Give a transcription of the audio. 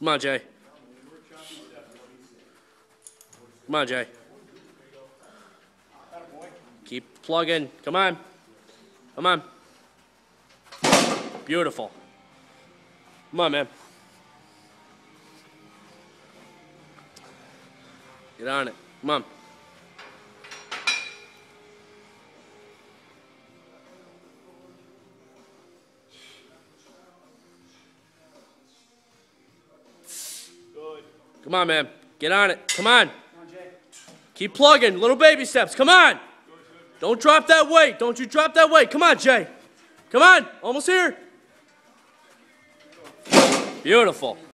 Come on, Jay. Come on, Jay. Keep plugging. Come on. Come on. Beautiful. Come on, man. Get on it. Come on. Come on, man. Get on it. Come on. Keep plugging. Little baby steps. Come on. Don't drop that weight. Don't you drop that weight. Come on, Jay. Come on. Almost here. Beautiful.